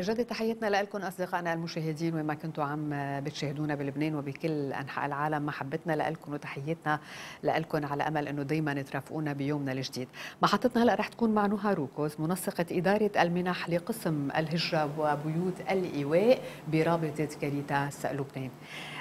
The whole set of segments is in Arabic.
مجدد تحياتنا لكم أصدقائنا المشاهدين وين ما كنتوا عم بتشاهدونا بلبنان وبكل أنحاء العالم محبتنا لكم وتحياتنا لكم على أمل إنه دائما ترافقونا بيومنا الجديد. محطتنا هلأ رح تكون مع نهى روكوز منسقه إدارة المنح لقسم الهجرة وبيوت الإيواء برابطة كاريتاس لبنان.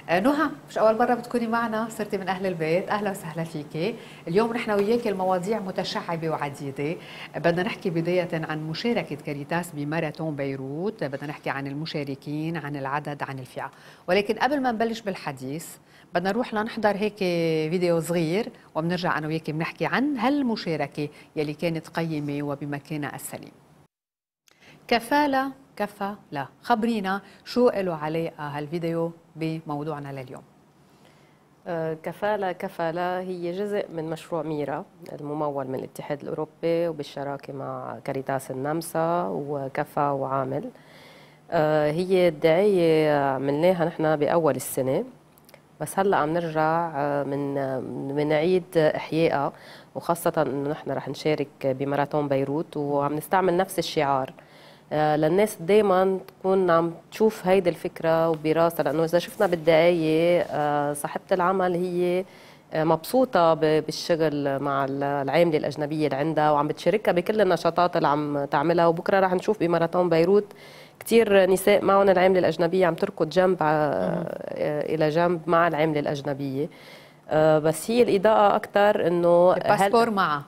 نهى مش أول مرة بتكوني معنا صرتي من أهل البيت. أهلا وسهلا فيك اليوم نحن وياك المواضيع متشعبة وعديدة. بدنا نحكي بداية عن مشاركة كاريتاس بماراثون بيروت. بدنا نحكي عن المشاركين عن العدد عن الفئة. ولكن قبل ما نبلش بالحديث بدنا نروح لنحضر هيك فيديو صغير وبنرجع أنا وياك بنحكي عن هالمشاركة يلي كانت قيمة وبمكانها السليم. كفالة كفى. لا. خبرينا شو له علاقه هالفيديو بموضوعنا لليوم. كفالة كفالة هي جزء من مشروع ميرا الممول من الاتحاد الأوروبي وبالشراكة مع كاريتاس النمسا وكفا وعامل. آه، هي الدعاية عملناها نحن بأول السنة. بس هلأ عم نرجع آه، من من نعيد احيائها وخاصة إنه نحن رح نشارك بماراثون بيروت وعم نستعمل نفس الشعار. للناس دائما تكون عم تشوف هيدي الفكرة وبراسها لأنه إذا شفنا بالدعايه آه، صاحبة العمل هي آه، مبسوطة بالشغل مع العاملة الأجنبية اللي عندها وعم بتشاركها بكل النشاطات اللي عم تعملها. وبكرة رح نشوف بماراثون بيروت كثير نساء معهم العاملة الأجنبية عم تركض جنب إلى جنب مع العاملة الأجنبية. بس هي الإضاءة أكثر إنه الباسبور معها.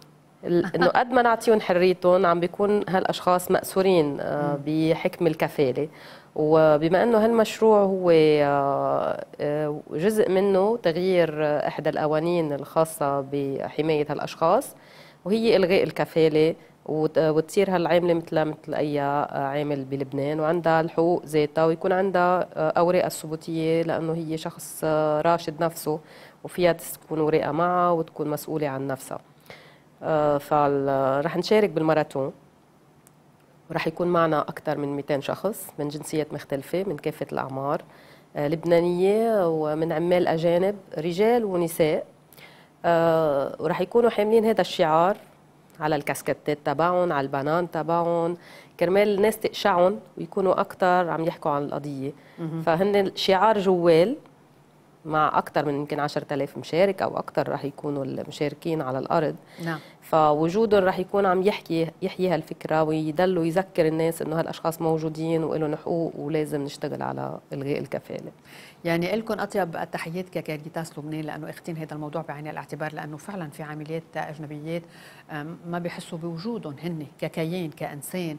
إنه قد ما نعطيهم حريتهم عم بيكون هالأشخاص مأسورين آه، بحكم الكفالة. وبما إنه هالمشروع هو آه، آه، جزء منه تغيير إحدى القوانين الخاصة بحماية هالأشخاص وهي إلغاء الكفالة وتصير هالعاملة مثل مثل أي عامل بلبنان وعندها الحقوق ذاتها ويكون عندها أوراق الثبوتية لأنه هي شخص راشد نفسه وفيها تكون أوراقها معها وتكون مسؤولة عن نفسها. فرح نشارك بالماراثون. ورح يكون معنا أكثر من 200 شخص من جنسيات مختلفة من كافة الأعمار آه، لبنانية ومن عمال أجانب رجال ونساء. آه، ورح يكونوا حاملين هذا الشعار على الكاسكتات تبعهم على البنان تبعهم. كرمال الناس تقشعهم ويكونوا أكثر عم يحكوا عن القضية. فهن شعار جوال مع أكثر من يمكن 10000 مشارك أو أكثر رح يكونوا المشاركين على الأرض. نعم. فوجودهم رح يكون عم يحكي يحيي هالفكره ويضلوا يذكر الناس إنه هالأشخاص موجودين ولهم حقوق ولازم نشتغل على إلغاء الكفالة. يعني لكم أطيب التحيات ككاريتاس لبنان لأنه آخذين هذا الموضوع بعين الاعتبار لأنه فعلا في عاملات أجنبيات ما بيحسوا بوجودهم هن ككيان كإنسان.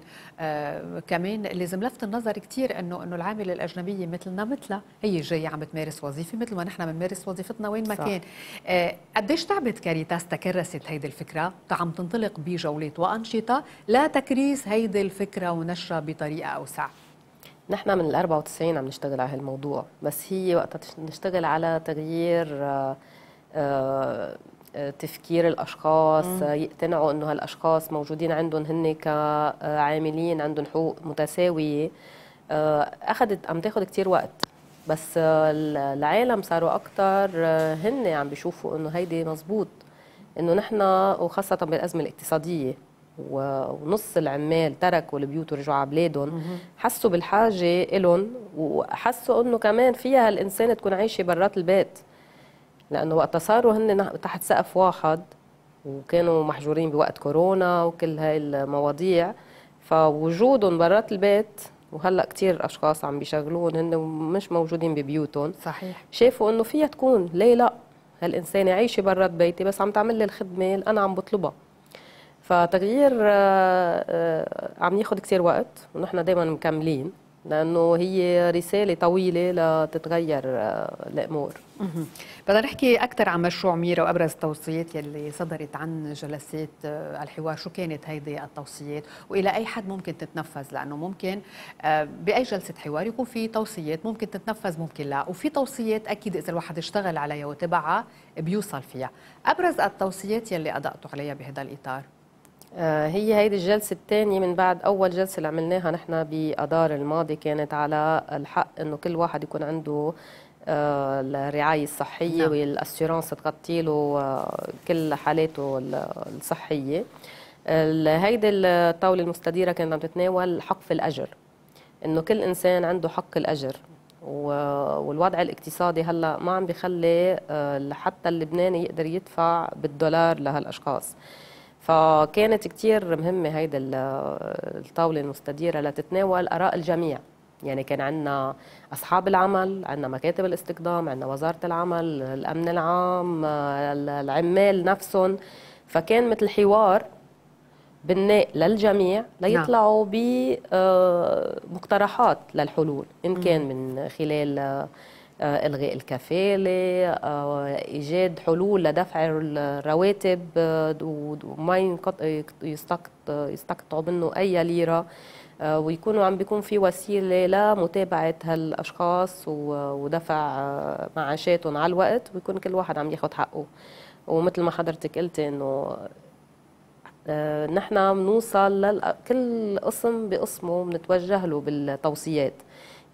كمان لازم لفت النظر كثير إنه إنه العاملة الأجنبية مثلنا مثلها هي جاية عم بتمارس وظيفة مثل ما نحن بنمارس وظيفتنا وين ما كان. قديش تعبت كاريتاس تكرست هيدي الفكرة؟ عم تنطلق بجولات وأنشطة لتكريس هيدي الفكرة ونشرها بطريقة أوسع. نحن من ال 94 عم نشتغل على هالموضوع بس هي وقتها نشتغل على تغيير آه، آه، تفكير الأشخاص مم. يقتنعوا إنه هالأشخاص موجودين عندهم هن كعاملين عندهم حقوق متساوية. آه، اخذت عم تاخذ كثير وقت بس العالم صاروا أكثر هن عم بيشوفوا إنه هيدي مزبوط. إنه نحن وخاصة بالأزمة الاقتصادية ونص العمال تركوا البيوت ورجعوا على بلادهم حسوا بالحاجة لهم وحسوا إنه كمان فيها الانسان تكون عايشة برات البيت. لأنه وقت صاروا هن تحت سقف واحد وكانوا محجورين بوقت كورونا وكل هاي المواضيع. فوجودهم برات البيت وهلأ كثير أشخاص عم بيشغلون هن مش موجودين ببيوتهم. صحيح. شافوا إنه فيها تكون ليه لأ؟ هالإنسانة عايشة برات بيتي بس عم تعمل لي الخدمة اللي أنا عم بطلبها. فتغيير آه، آه، عم ياخذ كثير وقت ونحن دائما مكملين. لأنه هي رسالة طويلة لتتغير آه، الأمور. بدنا نحكي أكثر عن مشروع ميرا وأبرز التوصيات يلي صدرت عن جلسات الحوار. شو كانت هيدي التوصيات؟ وإلى أي حد ممكن تتنفذ؟ لأنه ممكن بأي جلسة حوار يكون في توصيات ممكن تتنفذ ممكن لا. وفي توصيات أكيد إذا الواحد اشتغل عليها وتبعها بيوصل فيها. أبرز التوصيات يلي أضأتوا عليها بهذا الإطار؟ آه، هي هيدي الجلسة الثانية من بعد أول جلسة اللي عملناها نحن بأدار الماضي كانت على الحق إنه كل واحد يكون عنده آه، الرعاية الصحية نعم. والأسيرانس تغطي له آه، كل حالاته الصحية. هيدي الطاولة المستديرة كانت عم تتناول حق في الأجر إنه كل إنسان عنده حق الأجر. والوضع الاقتصادي هلأ ما عم بيخلي آه، حتى اللبناني يقدر يدفع بالدولار لهالأشخاص. فكانت كثير مهمة هيدي الطاولة المستديرة لتتناول آراء الجميع. يعني كان عندنا أصحاب العمل عندنا مكاتب الاستقدام عندنا وزارة العمل الأمن العام العمال نفسهم. فكان مثل حوار بناء للجميع ليطلعوا نعم. بمقترحات للحلول إن كان من خلال آه، إلغاء الكفالة آه، إيجاد حلول لدفع الرواتب آه، وما يستقطعوا منه أي ليرة ويكونوا عم بيكون في وسيلة لمتابعة هالأشخاص ودفع معاشاتهم على الوقت ويكون كل واحد عم ياخذ حقه. ومثل ما حضرتك قلتي إنه نحن بنوصل كل قسم بقسمه بنتوجه له بالتوصيات.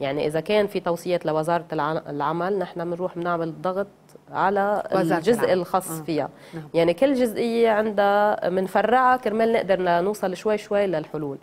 يعني إذا كان في توصيات لوزارة العمل نحن بنروح بنعمل ضغط على جزء العمل. الخاص آه. فيها نعم. يعني كل جزئية عندها بنفرعها كرمال نقدر نوصل شوي شوي للحلول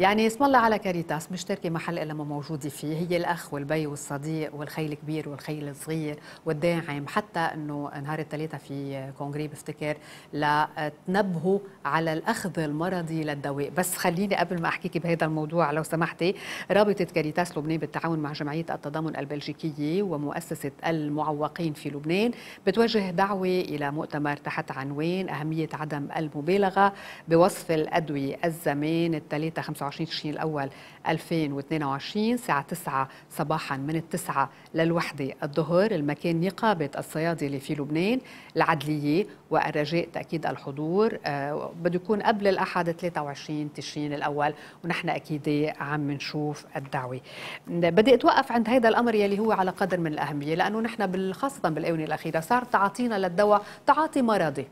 يعني اسم الله على كاريتاس مش تاركة محل إلا ما موجودة فيه. هي الأخ والبي والصديق والخي الكبير والخي الصغير والداعم. حتى إنه نهار الثلاثاء في congrès بفتكر لتنبهوا على الأخذ المرضي للدواء. بس خليني قبل ما احكيك بهذا الموضوع لو سمحتي رابطة كاريتاس لبنان بالتعاون مع جمعية التضامن البلجيكية ومؤسسة المعوقين في لبنان بتوجه دعوة إلى مؤتمر تحت عنوان أهمية عدم المبالغة بوصف الأدوية الزمان الثلاثاء 25 تشرين الأول 2022 الساعة 9 صباحا من التسعة للوحدة الظهر. المكان نقابة الصيادلة في لبنان العدلية والرجاء تأكيد الحضور. آه بده يكون قبل الأحد 23 تشرين الأول ونحن أكيد عم نشوف الدعوة. بدي أتوقف عند هذا الأمر يلي هو على قدر من الأهمية لأنه نحن خاصة بالآونة الأخيرة صار تعاطينا للدواء تعاطي مرضي.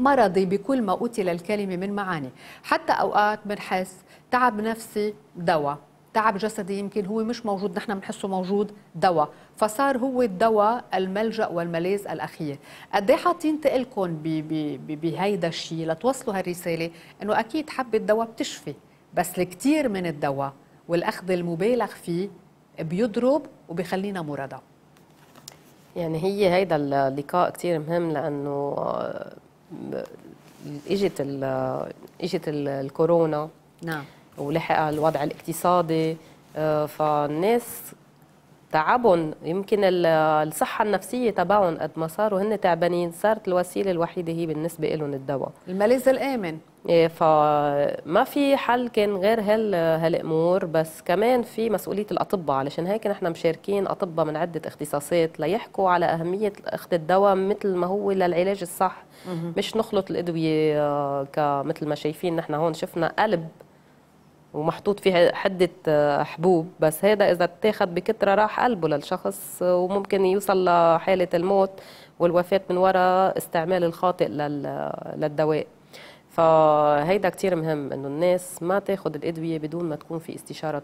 مرضي بكل ما أوتي للكلمة من معاني. حتى أوقات بنحس تعب نفسي دواء. تعب جسدي يمكن هو مش موجود نحن بنحسه موجود دواء. فصار هو الدواء الملجأ والملاذ الأخير. قد إيه حاطين تقلكم بهيدا الشيء لتوصلوا هالرسالة؟ إنه أكيد حبة دواء بتشفي بس الكثير من الدواء والأخذ المبالغ فيه بيضرب وبيخلينا مرضى. يعني هي هيدا اللقاء كثير مهم لأنه إجت إجت الكورونا. نعم. ولحق الوضع الاقتصادي آه، فالناس تعبهم. يمكن الصحة النفسية تبعهم قد ما صاروا هن تعبانين صارت الوسيلة الوحيدة هي بالنسبة لهم الدواء. الملاذ الآمن. إيه فما في حل كان غير هال هالأمور بس كمان في مسؤولية الأطباء علشان هيك نحن مشاركين أطباء من عدة اختصاصات ليحكوا على أهمية أخذ الدواء مثل ما هو للعلاج الصح. مش نخلط الأدوية آه، كمثل ما شايفين نحن هون شفنا قلب ومحطوط فيها حدة آه، حبوب بس هذا إذا اتاخذ بكثرة راح قلبه للشخص وممكن يوصل لحالة الموت والوفاة من وراء استعمال الخاطئ للدواء. فهيدا كتير مهم إنه الناس ما تاخذ الأدوية بدون ما تكون في استشارة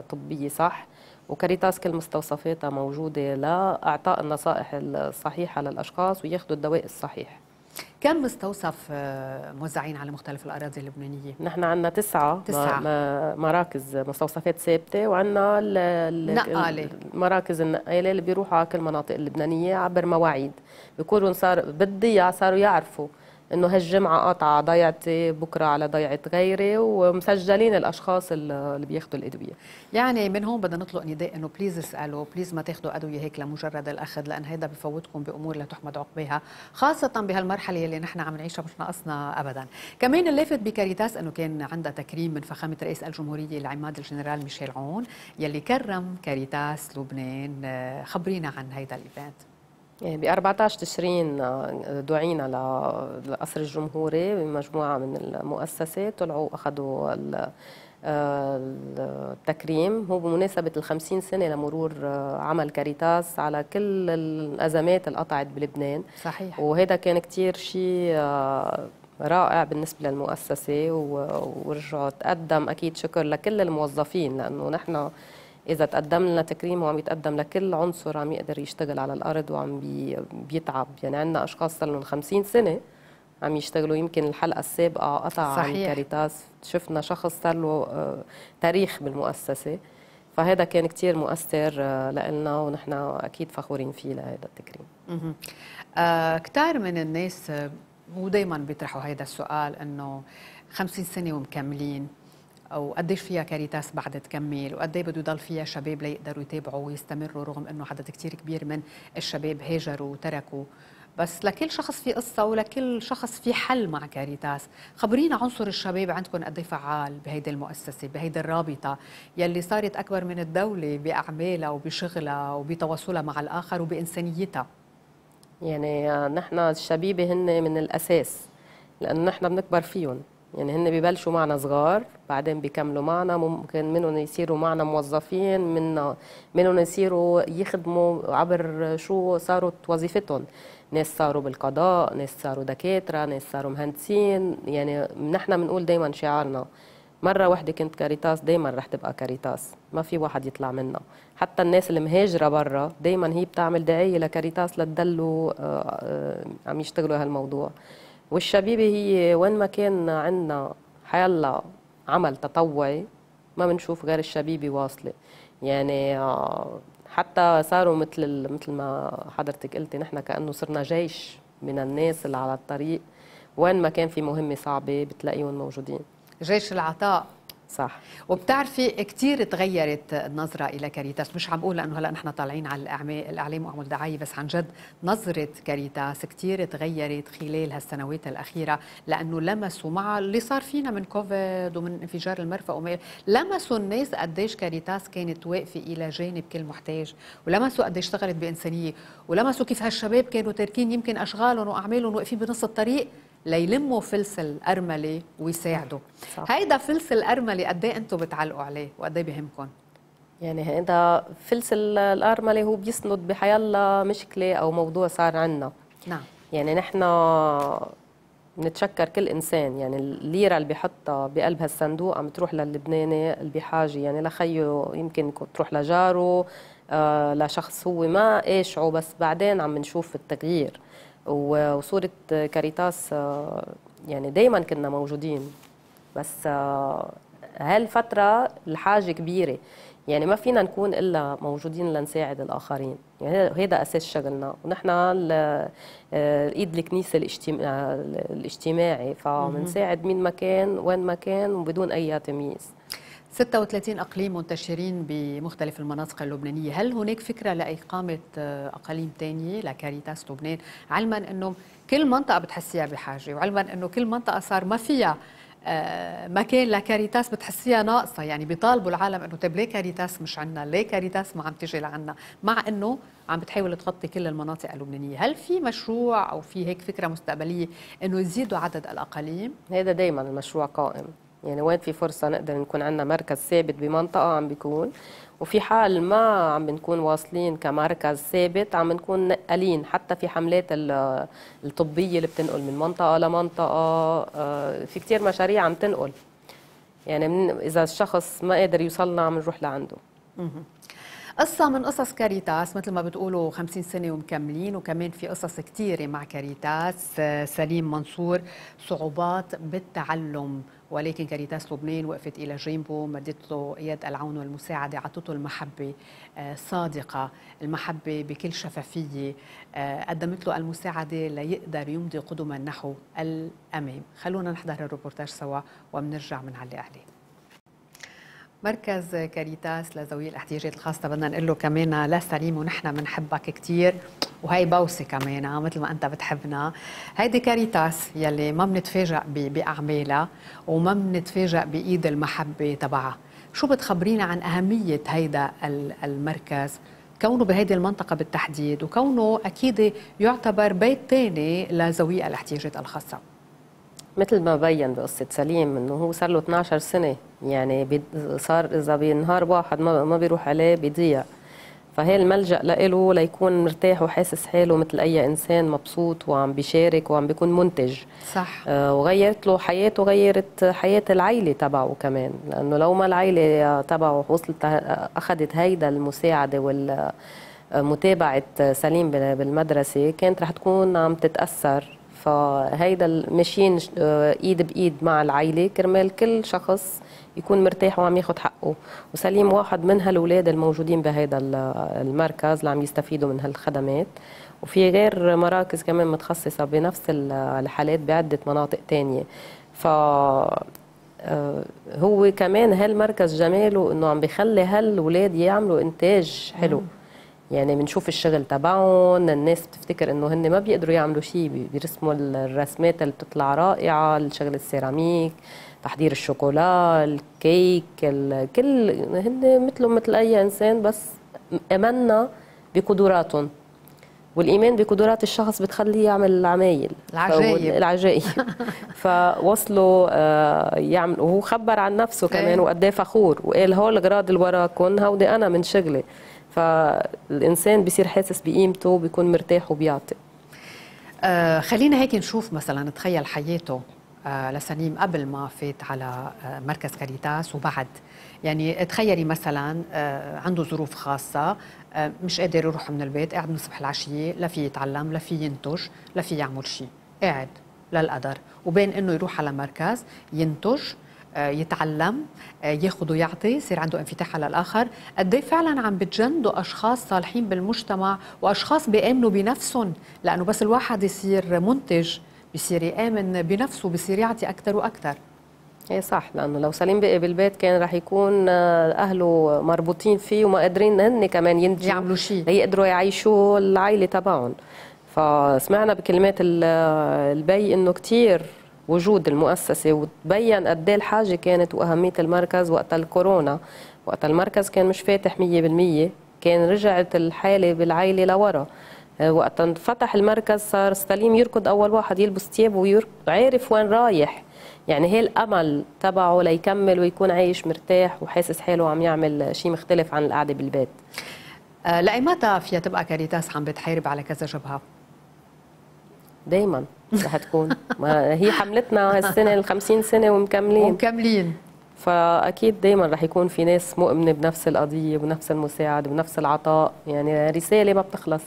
طبية صح؟ وكاريتاس كل مستوصفاتها موجودة لأعطاء النصائح الصحيحة للأشخاص وياخذوا الدواء الصحيح. كم مستوصف آه، موزعين على مختلف الأراضي اللبنانية؟ نحن عندنا تسعة, تسعة. مراكز مستوصفات ثابتة وعندنا نقالة مراكز النقالة اللي بيروحوا على كل المناطق اللبنانية عبر مواعيد بيكونوا صار بالضيعة صاروا يعرفوا إنه هالجمعة قاطعة ضيعتي بكرة على ضيعة غيري ومسجلين الأشخاص اللي بياخذوا الأدوية. يعني من هون بدنا نطلق نداء إنه please اسألوا please ما تاخذوا أدوية هيك لمجرد الأخذ لأن هيدا بفوتكم بأمور لا تحمد عقباها خاصة بهالمرحلة اللي نحن عم نعيشها مش ناقصنا ابدا. كمان اللافت بكاريتاس إنه كان عندها تكريم من فخامة رئيس الجمهورية العماد الجنرال ميشيل عون يلي كرم كاريتاس لبنان خبرينا عن هيدا ال event. ب 14 تشرين آه، دعينا للقصر الجمهوري بمجموعة من المؤسسات طلعوا أخذوا آه، التكريم. هو بمناسبة الخمسين سنة لمرور آه، عمل كاريتاس على كل الأزمات اللي قطعت بلبنان. صحيح. وهذا كان كتير شيء رائع بالنسبة للمؤسسة ورجعوا تقدم. أكيد شكر لكل الموظفين لأنه نحن إذا تقدم لنا تكريم وعم يتقدم لكل عنصر عم يقدر يشتغل على الأرض وعم بي بيتعب. يعني عندنا أشخاص صار لهم 50 سنة عم يشتغلوا. يمكن الحلقة السابقة قطع صحيح. عن كاريتاس. شفنا شخص صار له آه، تاريخ بالمؤسسة. فهذا كان كتير مؤثر آه، لنا ونحن أكيد فخورين فيه لهذا التكريم. آه كتار من الناس آه، ودايما بيطرحوا هذا السؤال إنه 50 سنة ومكملين. أو قديش فيها كاريتاس بعد تكمل وقد إيه بده يضل فيها شباب ليقدروا يتابعوا ويستمروا رغم إنه عدد كتير كبير من الشباب هاجروا وتركوا. بس لكل شخص في قصة ولكل شخص في حل مع كاريتاس. خبرينا عنصر الشباب عندكم قد إيه فعال بهيدي المؤسسة بهيدي الرابطة يلي صارت أكبر من الدولة بأعمالها وبشغلها وبتواصلها مع الآخر وبإنسانيتها؟ يعني نحن الشبيبة هن من الأساس لأنه نحن بنكبر فيهم. يعني هن ببلشوا معنا صغار بعدين بيكملوا معنا ممكن منهم يصيروا معنا موظفين من منهم يصيروا يخدموا عبر شو صاروا وظيفتهم. ناس صاروا بالقضاء ناس صاروا دكاترة ناس صاروا مهندسين يعني نحن بنقول دائما شعارنا. مرة واحدة كنت كاريتاس دايما رح تبقى كاريتاس. ما في واحد يطلع منها. حتى الناس اللي مهاجرة برا دايما هي بتعمل دعاية لكاريتاس لتضلوا آه، آه، عم يشتغلوا هالموضوع. والشبيبة هي وين ما كان عندنا حيلا عمل تطوعي ما بنشوف غير الشبيبة واصلة. يعني آه، حتى صاروا مثل مثل ما حضرتك قلتي نحن كأنه صرنا جيش من الناس اللي على الطريق. وين ما كان في مهمة صعبة بتلاقيهم موجودين. جيش العطاء. صح. وبتعرفي كثير تغيرت النظرة إلى كاريتاس. مش عم بقول لأنه هلأ نحن طالعين على الإعمال الإعلام وأعمل دعاية بس عن جد نظرة كاريتاس كثير تغيرت خلال هالسنوات الأخيرة لأنه لمسوا مع اللي صار فينا من كوفيد ومن انفجار المرفأ وما لمسوا الناس قديش كاريتاس كانت واقفة إلى جانب كل محتاج ولمسوا قديش اشتغلت بإنسانية ولمسوا كيف هالشباب كانوا تاركين يمكن أشغالهم وأعمالهم واقفين بنص الطريق. ليلموا فلس الأرملة ويساعدوا. صح. هيدا فلس الأرملة قد إيه أنتم بتعلقوا عليه وقد إيه بيهمكم؟ يعني هذا فلس ال- الأرملة هو بيسند بحيالله مشكلة أو موضوع صار عنا. نعم. يعني نحن بنتشكر كل إنسان يعني الليرة اللي بيحطها بقلب هالصندوق عم تروح للبناني اللي بحاجة. يعني لخيه يمكن تروح لجاره آه لشخص هو ما قاشعه بس بعدين عم نشوف التغيير. و- وصورة كاريتاس آه يعني دايما كنا موجودين. بس آه، هالفترة الحاجة كبيرة. يعني ما فينا نكون إلا موجودين لنساعد الآخرين. يعني هذا- أساس شغلنا. ونحن آه، الاجتماع- آه، الاجتماعي. فبنساعد مين ما كان وين ما كان وبدون أي تمييز. 36 أقليم منتشرين بمختلف المناطق اللبنانية، هل هناك فكرة لاقامه آه، أقاليم ثانية لكاريتاس لبنان؟ علما أنه كل منطقة بتحسيها بحاجه، وعلما أنه كل منطقة صار ما فيها آه، مكان لكاريتاس بتحسيها ناقصة، يعني بيطالبوا العالم أنه طيب ليه كاريتاس مش عنا؟ ليه كاريتاس ما عم تيجي لعنا؟ مع أنه عم بتحاول تغطي كل المناطق اللبنانية، هل في مشروع أو في هيك فكرة مستقبلية إنه يزيدوا عدد الأقاليم؟ هذا دايما المشروع قائم يعني وين في فرصة نقدر نكون عندنا مركز ثابت بمنطقة عم بيكون وفي حال ما عم بنكون واصلين كمركز ثابت عم بنكون نقلين حتى في حملات ال- الطبية اللي بتنقل من منطقة لمنطقة آه، في كتير مشاريع عم تنقل. يعني من إذا الشخص ما قادر يوصلنا عم نروح لعنده. قصة من قصص كاريتاس مثل ما بتقولوا 50 سنة ومكملين وكمان في قصص كتيرة مع كاريتاس آه، سليم منصور صعوبات بالتعلم. ولكن كاريتاس لبنان وقفت إلى جنبه مدت له يد العون والمساعدة عطته المحبة آه، صادقة. المحبة بكل شفافية آه، قدمت له المساعدة ليقدر يمضي قدما نحو الأمام. خلونا نحضر الروبورتاج سوا وبنرجع بنعلق عليه مركز كاريتاس لذوي الاحتياجات الخاصة بدنا نقول له كمان لا سليم ونحن بنحبك كثير وهي بوسة كمان مثل ما أنت بتحبنا. هيدي كاريتاس يلي ما بنتفاجأ ب- بأعمالها وما بنتفاجأ بإيد المحبة تبعها. شو بتخبرينا عن أهمية هيدا ال- المركز؟ كونه بهيدي المنطقة بالتحديد وكونه أكيد يعتبر بيت تاني لذوي الاحتياجات الخاصة. مثل ما بين بقصة سليم إنه هو صار له 12 سنة يعني صار إذا بنهار واحد ما ما بيروح عليه بيضيع. فهي الملجأ لإله ليكون مرتاح وحاسس حاله مثل أي إنسان مبسوط وعم بيشارك وعم بيكون منتج. صح. آه، وغيرت له حياته غيرت حياة العيلة تبعه كمان. لأنه لو ما العيلة تبعه وصلت أخذت هيدا المساعدة وال متابعة سليم بال- بالمدرسة كانت رح تكون عم تتأثر. فهيدا ماشيين آه، إيد بإيد مع العائله كرمال كل شخص يكون مرتاح وعم ياخذ حقه. وسليم واحد من هالولاد الموجودين بهيدا المركز اللي عم يستفيدوا من هالخدمات. وفي غير مراكز كمان متخصصة بنفس الحالات بعدة مناطق تانية. ف آه، هو كمان هالمركز جماله إنه عم بيخلي هالولاد يعملوا إنتاج حلو. يعني بنشوف الشغل تبعهم الناس بتفتكر إنه هن ما بيقدروا يعملوا شيء بيرسموا الرسمات اللي بتطلع رائعة الشغل السيراميك تحضير الشوكولا الكيك كل هن مثلهم مثل أي إنسان بس امنا بقدراتهم. والإيمان بقدرات الشخص بتخليه يعمل عمايل العجائب العجائب فوصلوا آه، يعمل وهو خبر عن نفسه كمان إيه. وقد إيه فخور وقال هول الأغراض اللي وراكم هودي أنا من شغلي. فالإنسان بيصير حاسس بقيمته بيكون مرتاح وبيعطي. آه خلينا هيك نشوف مثلا تخيل حياته آه لسليم قبل ما فات على آه مركز كاريتاس وبعد. يعني تخيلي مثلا آه عنده ظروف خاصة آه مش قادر يروح من البيت قاعد من الصبح العشية لا في يتعلم لا في ينتج لا في يعمل شيء. قاعد للقدر. وبين إنه يروح على مركز ينتج يتعلم آه، ياخذ ويعطي يصير عنده انفتاح على الآخر. قد إيه فعلا عم بتجندوا أشخاص صالحين بالمجتمع وأشخاص بيآمنوا بنفسهم؟ لأنه بس الواحد يصير منتج بيصير يآمن بنفسه بيصير يعطي أكثر وأكثر إيه صح لأنه لو سليم بقي بالبيت كان رح يكون آه، أهله مربوطين فيه وما قادرين هن كمان ينتجوا. يعملوا شيء. ليقدروا يعيشوا العائله تبعهم. فسمعنا بكلمات البي إنه كثير وجود المؤسسة وتبين قد إيه الحاجة كانت وأهمية المركز وقت الكورونا. وقت المركز كان مش فاتح 100% كان رجعت الحالة بالعائلة لورا. آه، وقت فتح المركز صار سليم يركض أول واحد يلبس ثيابه وعارف وين رايح. يعني هي الأمل تبعه ليكمل ويكون عايش مرتاح وحاسس حاله عم يعمل شيء مختلف عن القعدة بالبيت. آه لأي متى فيها تبقى كاريتاس عم بتحارب على كذا جبهة؟ دايما رح تكون ما هي حملتنا هالسنه ال 50 سنة ومكملين. ومكملين. فأكيد دائما رح يكون في ناس مؤمنة بنفس القضية بنفس المساعدة بنفس العطاء. يعني رسالة ما بتخلص.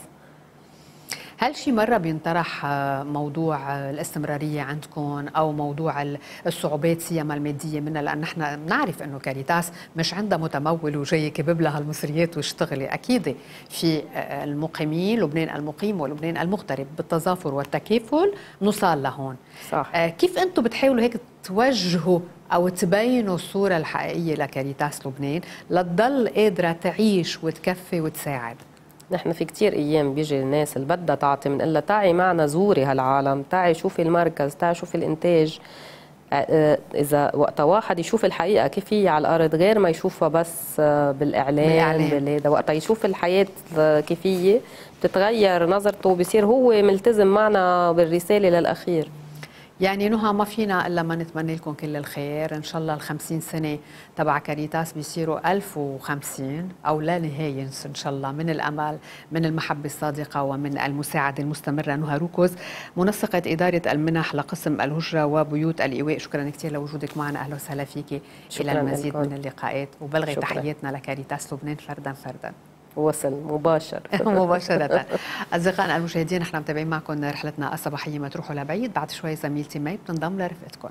هل شي مرة بينطرح آه، موضوع آه، الاستمرارية عندكم أو موضوع الصعوبات سيما المادية منها؟ لأن نحن بنعرف أنه كاريتاس مش عندها متمول وجاي كابب لها المصريات واشتغلي أكيد في آه، المقيمين لبنان المقيم ولبنان المغترب. بالتظافر والتكافل نوصل لهون. صح. كيف أنتم بتحاولوا هيك توجهوا أو تبينوا الصورة الحقيقية لكاريتاس لبنان لتضل قادرة تعيش وتكفي وتساعد؟ نحن في كتير أيام بيجي الناس اللي بدها تعطي بنقول لها تعي معنا زوري هالعالم تعي شوفي المركز تعي شوفي الإنتاج. إذا وقت واحد يشوف الحقيقة كيف هي على الأرض غير ما يشوفها بس بالإعلام بالهذا. وقت يشوف الحياة كيف هي بتتغير نظرته بصير هو ملتزم معنا بالرسالة للأخير. يعني نهى ما فينا إلا ما نتمنى لكم كل الخير. إن شاء الله ال 50 سنة تبع كاريتاس بيصيروا 1050 أو لا نهاية إن شاء الله من الأمل من المحبة الصادقة ومن المساعدة المستمرة. نهى روكوز منسقة إدارة المنح لقسم الهجرة وبيوت الإيواء. شكرا كثير لوجودك معنا. أهلا وسهلا فيك. إلى المزيد من اللقاءات. وبلغي تحياتنا لكاريتاس لبنان فردا فردا. وصل مباشر. مباشرة. أصدقائنا المشاهدين نحن متابعين معكم رحلتنا الصباحية ما تروحوا لبعيد بعد شوي زميلتي مي بتنضم لرفقتكم.